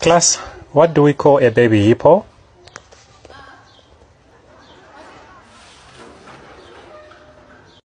Class, what do we call a baby hippo?